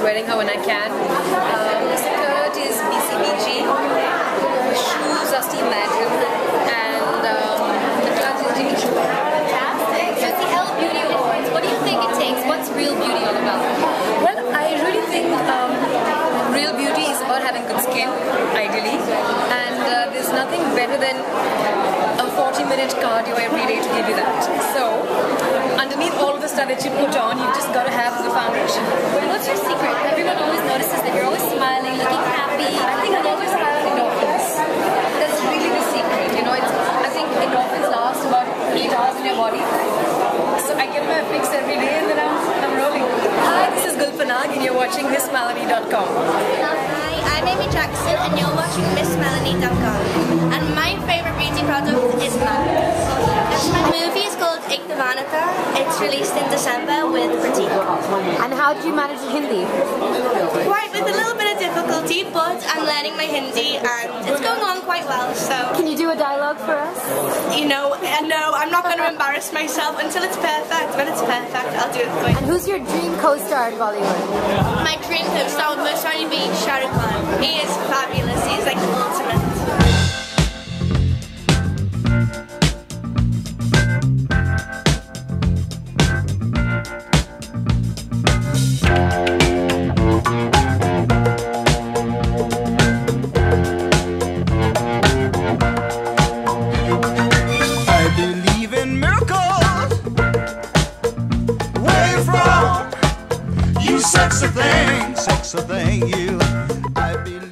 wearing her when I can. Um, the skirt is BCBG, the shoes are Steve Madden, and um, the gloves is Jimmy Choo. Fantastic. So the Elle Beauty Awards. What do you think it takes? What's real beauty all about? Well, I really think um, real beauty is about having good skin, ideally, and uh, there's nothing better than a 40-minute cardio every day to give you that. So, underneath all of the stuff that you put on, you've just got to have the foundation. What's your secret? Everyone always notices that you're always smiling, looking happy. I think I'm always around endorphins. That's really the secret. You know, it's, I think endorphins last about eight hours in your body. So I get my fix every day and then I'm, I'm rolling. Hi, this is Gul Panag and you're watching MissMalini.com. Hi, I'm Amy Jackson and you're watching MissMalini.com. And my released in December with Prateik. And how did you manage Hindi? Quite with a little bit of difficulty, but I'm learning my Hindi and it's going along quite well. So, Can you do a dialogue for us? you know, uh, no, I'm not going to embarrass myself until it's perfect. When it's perfect, I'll do it for you. And who's your dream co-star in Bollywood? My dream co-star would most certainly be Shah Rukh Khan. He is Sexy thing, sexy thing, you. I believe.